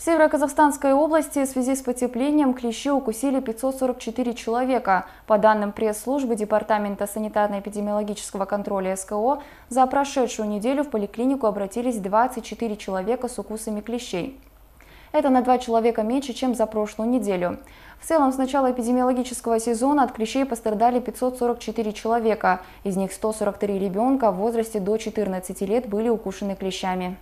В Северо-Казахстанской области в связи с потеплением клещи укусили 544 человека. По данным пресс-службы Департамента санитарно-эпидемиологического контроля СКО, за прошедшую неделю в поликлинику обратились 24 человека с укусами клещей. Это на два человека меньше, чем за прошлую неделю. В целом, с начала эпидемиологического сезона от клещей пострадали 544 человека. Из них 143 ребенка в возрасте до 14 лет были укушены клещами.